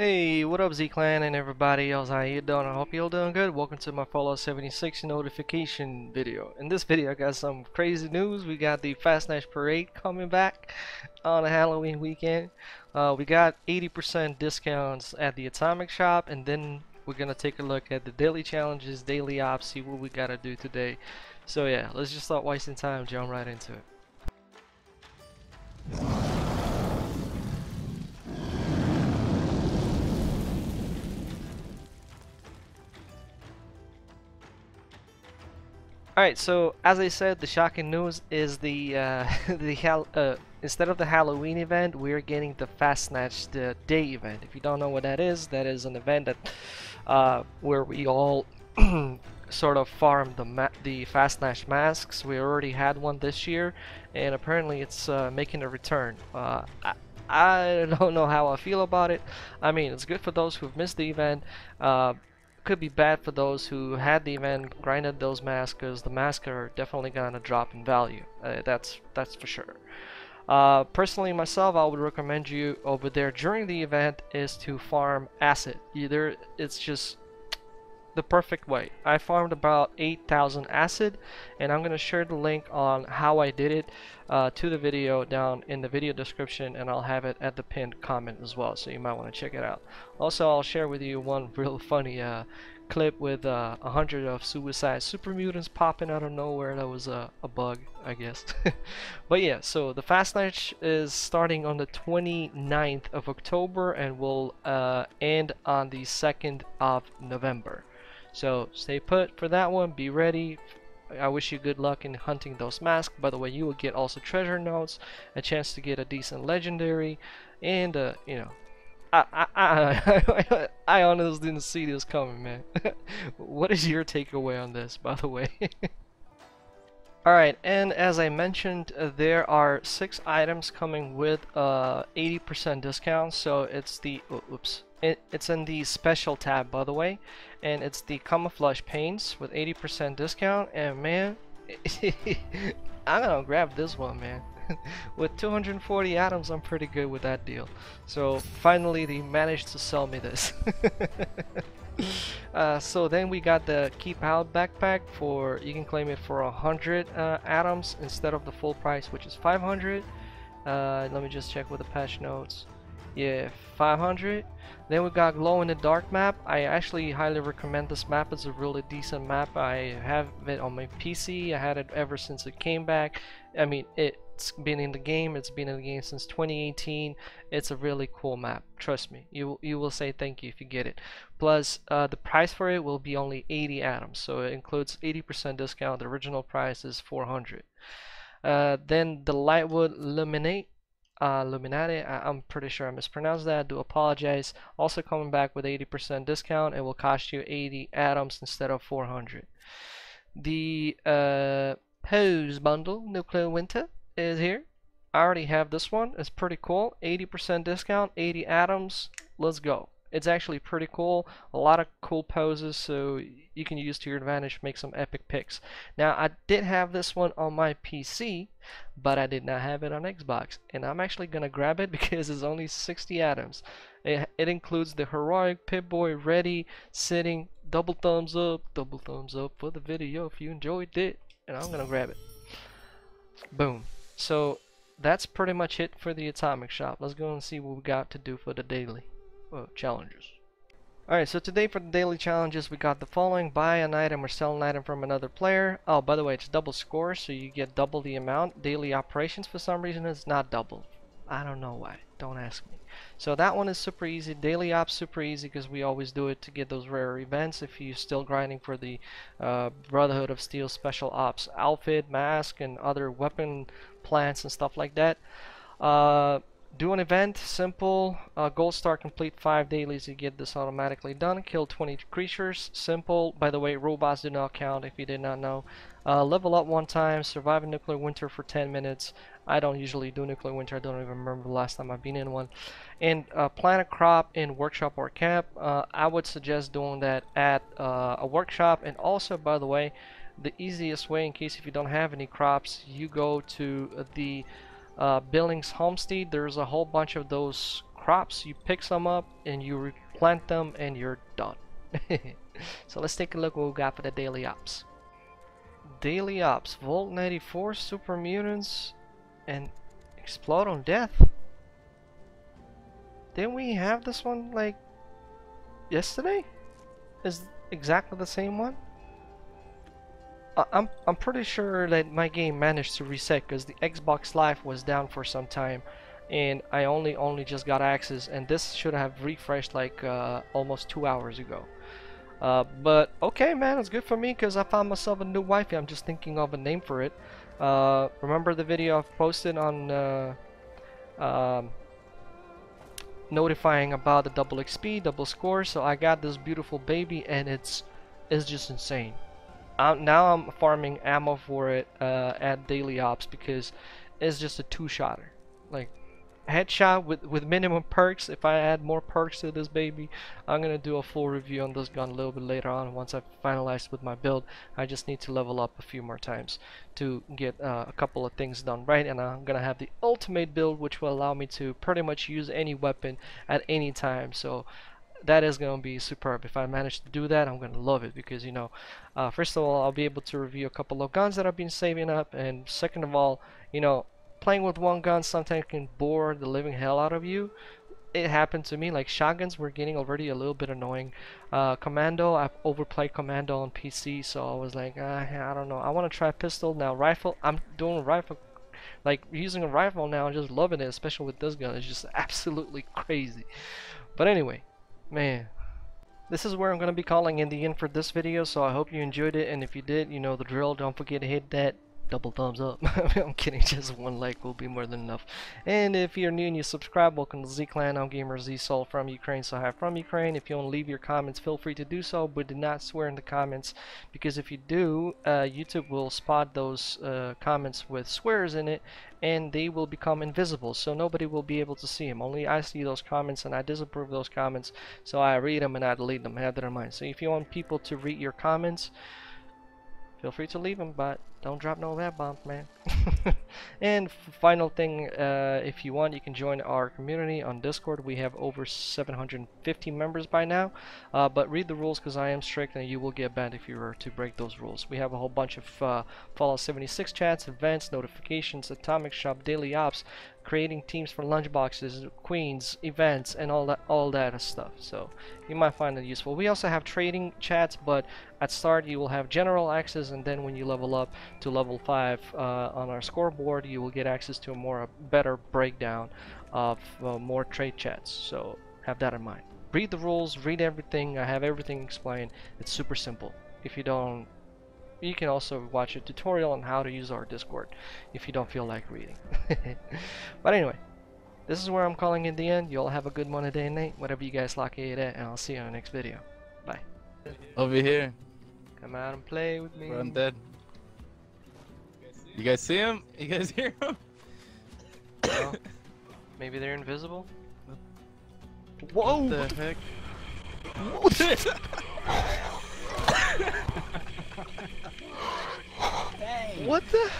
Hey, what up Z-Clan and everybody else, how you doing? I hope you're all doing good. Welcome to my Fallout 76 notification video. In this video I got some crazy news. We got the Fast Fasnacht Parade coming back on a Halloween weekend. Uh, we got 80% discounts at the Atomic Shop and then we're gonna take a look at the daily challenges, daily ops, see what we gotta do today. So yeah, let's just start wasting time, jump right into it. Alright, so as I said, the shocking news is the uh, the hal uh, instead of the Halloween event, we're getting the Fasnacht the Day event. If you don't know what that is, that is an event that uh, where we all sort of farm the the Fasnacht masks. We already had one this year, and apparently it's uh, making a return. Uh, I, I don't know how I feel about it. I mean, it's good for those who've missed the event. Uh, could be bad for those who had the event, grinded those masks, because the masks are definitely gonna drop in value. Uh, that's that's for sure. Uh, personally, myself, I would recommend you over there during the event is to farm acid. Either it's just the perfect way. I farmed about 8,000 acid and I'm going to share the link on how I did it uh, to the video down in the video description and I'll have it at the pinned comment as well so you might want to check it out. Also I'll share with you one real funny uh, clip with uh, a uh, hundred of suicide super mutants popping out of nowhere that was a, a bug I guess but yeah so the Fasnacht is starting on the 29th of October and will uh, end on the 2nd of November so stay put for that one. Be ready. I wish you good luck in hunting those masks. By the way, you will get also treasure notes, a chance to get a decent legendary, and uh, you know, I I I, I honestly didn't see this coming, man. what is your takeaway on this, by the way? Alright, and as I mentioned, uh, there are six items coming with uh, 80% uh, discount, so it's the, oh, oops, it, it's in the special tab by the way, and it's the camouflage paints with 80% discount, and man, I'm gonna grab this one, man. with 240 atoms, I'm pretty good with that deal. So finally, they managed to sell me this. uh, so then we got the keep out backpack for you can claim it for 100 uh, atoms instead of the full price which is 500 uh, let me just check with the patch notes yeah 500 then we got glow in the dark map. I actually highly recommend this map. It's a really decent map. I have it on my PC I had it ever since it came back. I mean it's been in the game. It's been in the game since 2018 it's a really cool map. Trust me. You you will say thank you if you get it. Plus uh, the price for it will be only 80 atoms so it includes 80% discount. The original price is 400 uh, then the Lightwood Luminate uh, Luminati. I am pretty sure I mispronounced that. Do apologize. Also coming back with 80% discount. It will cost you 80 atoms instead of 400. The uh, Pose bundle, Nuclear Winter, is here. I already have this one. It's pretty cool. 80% discount, 80 atoms. Let's go it's actually pretty cool. A lot of cool poses so you can use to your advantage make some epic picks now I did have this one on my PC but I did not have it on Xbox and I'm actually gonna grab it because it's only 60 atoms. It, it includes the heroic Pip-Boy ready sitting double thumbs up double thumbs up for the video if you enjoyed it and I'm gonna grab it. Boom. So that's pretty much it for the atomic shop. Let's go and see what we got to do for the daily uh, challenges. Alright, so today for the daily challenges, we got the following. Buy an item or sell an item from another player. Oh, by the way, it's double score, so you get double the amount. Daily operations, for some reason, is not double. I don't know why. Don't ask me. So that one is super easy. Daily ops super easy because we always do it to get those rare events if you're still grinding for the uh, Brotherhood of Steel special ops outfit, mask, and other weapon plants and stuff like that. Uh, do an event, simple, uh, gold star complete 5 dailies, you get this automatically done, kill 20 creatures, simple, by the way robots do not count if you did not know, uh, level up one time, survive a nuclear winter for 10 minutes, I don't usually do nuclear winter, I don't even remember the last time I've been in one, and uh, plant a crop in workshop or camp, uh, I would suggest doing that at uh, a workshop, and also by the way, the easiest way in case if you don't have any crops, you go to the uh, Billings Homestead, there's a whole bunch of those crops. You pick some up and you replant them, and you're done. so let's take a look what we got for the daily ops. Daily ops: Vault 94, Super Mutants, and Explode on Death. Didn't we have this one like yesterday? Is exactly the same one? I'm I'm pretty sure that my game managed to reset because the Xbox Live was down for some time, and I only only just got access, and this should have refreshed like uh, almost two hours ago. Uh, but okay, man, it's good for me because I found myself a new wifey. I'm just thinking of a name for it. Uh, remember the video I've posted on uh, um, notifying about the double XP, double score. So I got this beautiful baby, and it's it's just insane. I'm, now I'm farming ammo for it uh, at daily ops because it's just a two-shotter. Like headshot with with minimum perks. If I add more perks to this baby, I'm gonna do a full review on this gun a little bit later on once I've finalized with my build. I just need to level up a few more times to get uh, a couple of things done right, and I'm gonna have the ultimate build, which will allow me to pretty much use any weapon at any time. So that is going to be superb. If I manage to do that, I'm going to love it because, you know, uh, first of all, I'll be able to review a couple of guns that I've been saving up, and second of all, you know, playing with one gun sometimes can bore the living hell out of you. It happened to me, like shotguns were getting already a little bit annoying. Uh, commando, I've overplayed Commando on PC, so I was like, uh, I don't know, I want to try pistol. Now rifle, I'm doing rifle like using a rifle now and just loving it especially with this gun it's just absolutely crazy but anyway man this is where I'm gonna be calling in the end for this video so I hope you enjoyed it and if you did you know the drill. Don't forget to hit that double thumbs up. I'm kidding just one like will be more than enough. And if you're new and you subscribe welcome to Z Clan. I'm Gamer Z Soul from Ukraine so hi from Ukraine. If you want to leave your comments feel free to do so but do not swear in the comments because if you do uh, YouTube will spot those uh, comments with swears in it and they will become invisible so nobody will be able to see them only I see those comments and I disapprove those comments so I read them and I delete them have that in mind so if you want people to read your comments feel free to leave them but don't drop no bad bombs man and final thing uh, if you want you can join our community on discord we have over 750 members by now uh, but read the rules because I am strict and you will get banned if you were to break those rules we have a whole bunch of uh, Fallout 76 chats events notifications atomic shop daily ops creating teams for lunchboxes, queens, events, and all that all that stuff. So you might find it useful. We also have trading chats, but at start you will have general access, and then when you level up to level five uh, on our scoreboard, you will get access to a more a better breakdown of uh, more trade chats. So have that in mind. Read the rules, read everything. I have everything explained. It's super simple. If you don't you can also watch a tutorial on how to use our Discord if you don't feel like reading. but anyway, this is where I'm calling in the end. You all have a good one today day and night, whatever you guys like it at, and I'll see you in the next video. Bye. Over here. Come out and play with me. I'm undead. You guys see him? You guys hear him? Well, maybe they're invisible? Whoa! What the heck? What the?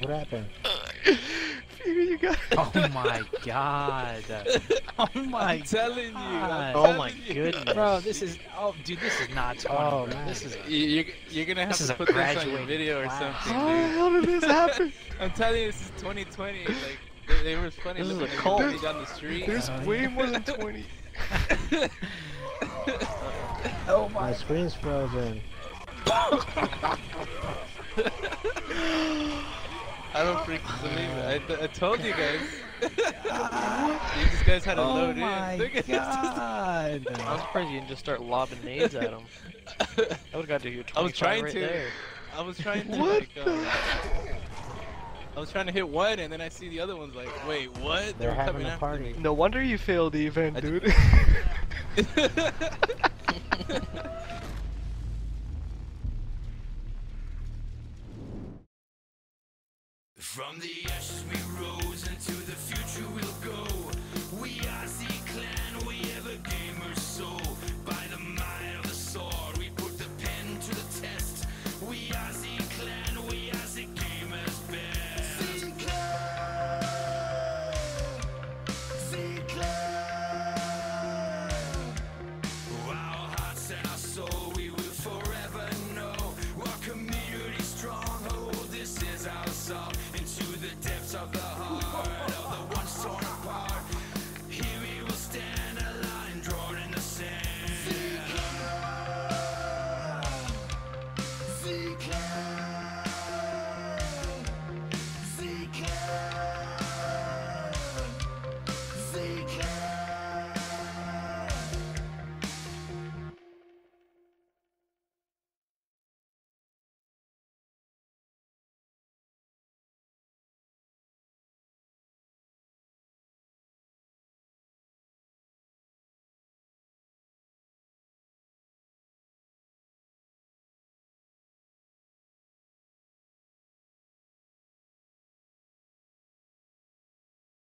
What happened? You got Oh my god. Oh my I'm telling you. God. I'm Oh my you. goodness. Bro, this is oh dude, this is not 20. Oh, bro. man. This is You, you're, you're gonna have to put this on your graduating video or class. something, How the hell did this happen? I'm telling you, this is 2020. Like, they, they were funny This is a cult. everybody down the street. There's Oh, way yeah. more than 20. Oh my. my screen's frozen. I don't freaking believe it. I, I told you guys. These guys had to Oh load my in. Look at I'm god. surprised you didn't just start lobbing nades at him. this. I would've got to your 25 I was trying right to. there. I was trying to What like. Um, I was trying to hit one, and then I see the other ones like, wait, what? They're were having coming a after party. No wonder you failed the From the ashes we rose into the future.